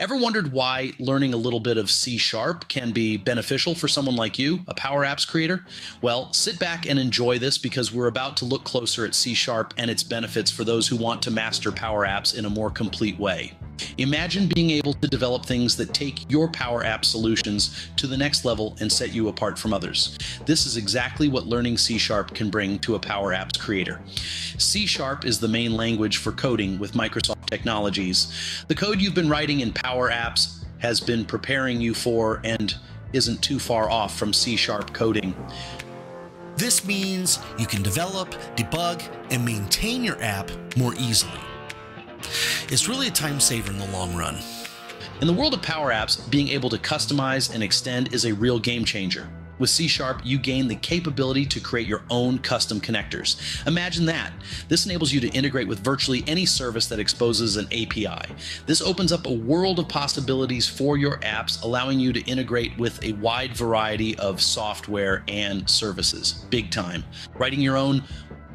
Ever wondered why learning a little bit of C Sharp can be beneficial for someone like you, a Power Apps creator? Well, sit back and enjoy this because we're about to look closer at C Sharp and its benefits for those who want to master Power Apps in a more complete way. Imagine being able to develop things that take your Power App solutions to the next level and set you apart from others. This is exactly what learning C Sharp can bring to a Power Apps creator. C Sharp is the main language for coding with Microsoft Technologies. The code you've been writing in Power Apps has been preparing you for and isn't too far off from C Sharp coding. This means you can develop, debug, and maintain your app more easily. It's really a time saver in the long run. In the world of Power Apps, being able to customize and extend is a real game changer. With C Sharp, you gain the capability to create your own custom connectors. Imagine that. This enables you to integrate with virtually any service that exposes an API. This opens up a world of possibilities for your apps, allowing you to integrate with a wide variety of software and services. Big time. Writing your own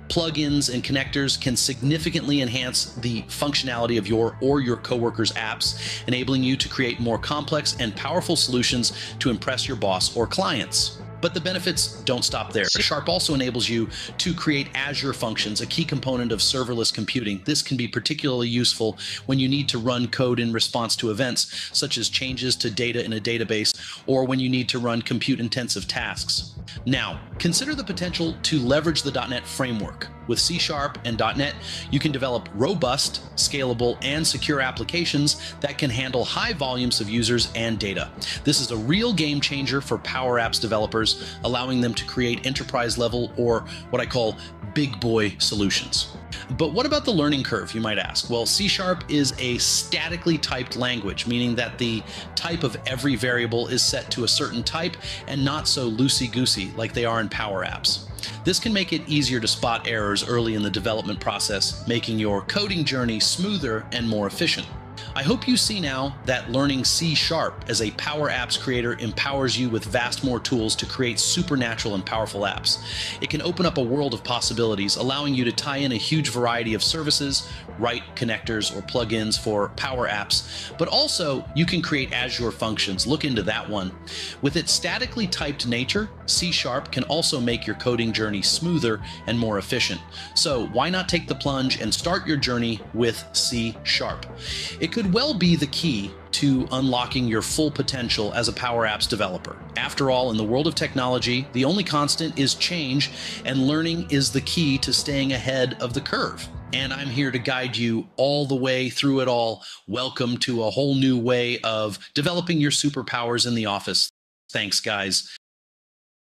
plugins and connectors can significantly enhance the functionality of your or your coworkers' apps, enabling you to create more complex and powerful solutions to impress your boss or clients. But the benefits don't stop there. Sharp also enables you to create Azure functions, a key component of serverless computing. This can be particularly useful when you need to run code in response to events, such as changes to data in a database, or when you need to run compute intensive tasks. Now, consider the potential to leverage the .NET framework. With C Sharp and .NET, you can develop robust, scalable, and secure applications that can handle high volumes of users and data. This is a real game changer for Power Apps developers, allowing them to create enterprise level or what I call big boy solutions. But what about the learning curve, you might ask? Well, C Sharp is a statically typed language, meaning that the type of every variable is set to a certain type and not so loosey goosey like they are in Power Apps. This can make it easier to spot errors early in the development process, making your coding journey smoother and more efficient. I hope you see now that learning C Sharp as a Power Apps creator empowers you with vast more tools to create supernatural and powerful apps. It can open up a world of possibilities, allowing you to tie in a huge variety of services, write connectors or plugins for Power Apps, but also you can create Azure functions. Look into that one. With its statically typed nature, C Sharp can also make your coding journey smoother and more efficient. So why not take the plunge and start your journey with C Sharp? It could well be the key to unlocking your full potential as a Power Apps developer. After all, in the world of technology, the only constant is change, and learning is the key to staying ahead of the curve. And I'm here to guide you all the way through it all. Welcome to a whole new way of developing your superpowers in the office. Thanks, guys.